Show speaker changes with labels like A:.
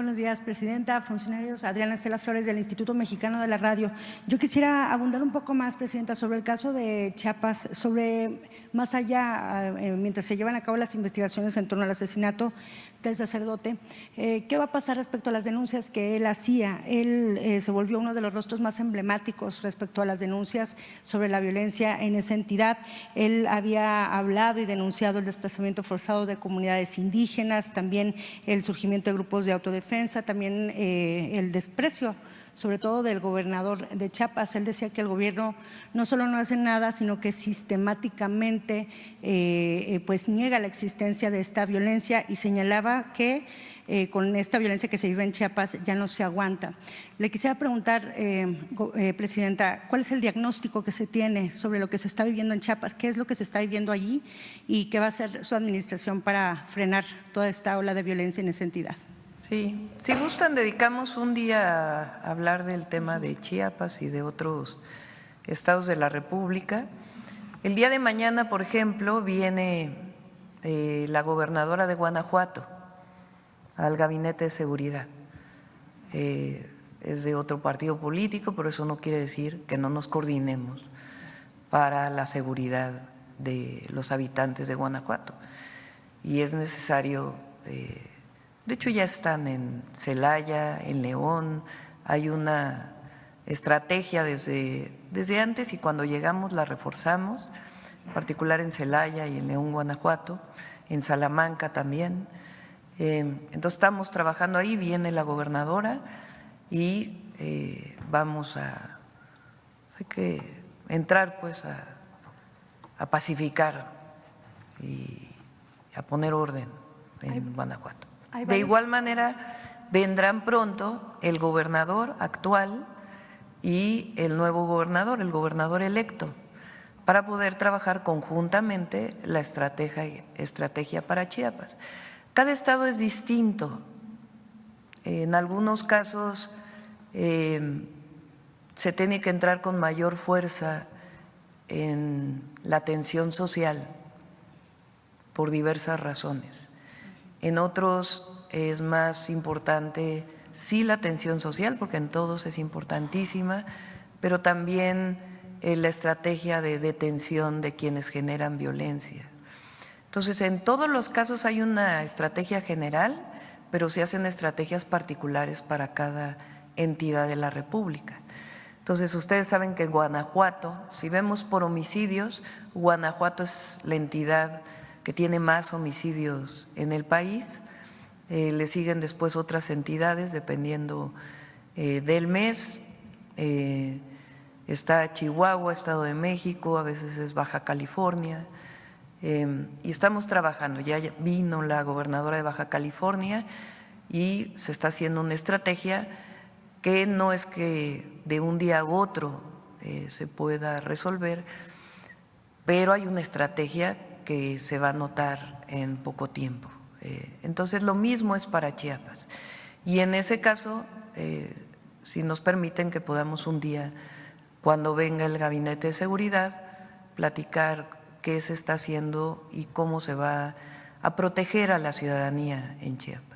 A: Buenos días, Presidenta, funcionarios. Adriana Estela Flores del Instituto Mexicano de la Radio. Yo quisiera abundar un poco más, Presidenta, sobre el caso de Chiapas, sobre más allá, eh, mientras se llevan a cabo las investigaciones en torno al asesinato del sacerdote, eh, ¿qué va a pasar respecto a las denuncias que él hacía? Él eh, se volvió uno de los rostros más emblemáticos respecto a las denuncias sobre la violencia en esa entidad. Él había hablado y denunciado el desplazamiento forzado de comunidades indígenas, también el surgimiento de grupos de autodefensa, también eh, el desprecio sobre todo del gobernador de Chiapas. Él decía que el gobierno no solo no hace nada, sino que sistemáticamente eh, eh, pues niega la existencia de esta violencia y señalaba que con esta violencia que se vive en Chiapas ya no se aguanta. Le quisiera preguntar, Presidenta, ¿cuál es el diagnóstico que se tiene sobre lo que se está viviendo en Chiapas? ¿Qué es lo que se está viviendo allí y qué va a hacer su administración para frenar toda esta ola de violencia en esa entidad?
B: Sí, si gustan, dedicamos un día a hablar del tema de Chiapas y de otros estados de la República. El día de mañana, por ejemplo, viene eh, la gobernadora de Guanajuato al gabinete de seguridad. Eh, es de otro partido político, pero eso no quiere decir que no nos coordinemos para la seguridad de los habitantes de Guanajuato. Y es necesario eh, de hecho, ya están en Celaya, en León, hay una estrategia desde, desde antes y cuando llegamos la reforzamos, en particular en Celaya y en León, Guanajuato, en Salamanca también. Eh, entonces estamos trabajando ahí, viene la gobernadora y eh, vamos a hay que entrar pues a, a pacificar y a poner orden en Guanajuato. De igual manera, vendrán pronto el gobernador actual y el nuevo gobernador, el gobernador electo, para poder trabajar conjuntamente la estrategia, estrategia para Chiapas. Cada estado es distinto. En algunos casos em, se tiene que entrar con mayor fuerza en la atención social por diversas razones en otros es más importante, sí, la atención social, porque en todos es importantísima, pero también eh, la estrategia de detención de quienes generan violencia. Entonces, en todos los casos hay una estrategia general, pero se hacen estrategias particulares para cada entidad de la República. Entonces, ustedes saben que Guanajuato, si vemos por homicidios, Guanajuato es la entidad que tiene más homicidios en el país. Eh, le siguen después otras entidades dependiendo eh, del mes. Eh, está Chihuahua, Estado de México, a veces es Baja California. y estamos trabajando. Ya vino la gobernadora de Baja California y se está haciendo una estrategia que no es que de un día a otro se pueda resolver, pero hay una estrategia que se va a notar en poco tiempo. Eh, entonces, lo mismo es para Chiapas. Y en ese caso, eh, si nos permiten que podamos un día, cuando venga el gabinete de seguridad, platicar qué se está haciendo y cómo se va a proteger a la ciudadanía en Chiapas.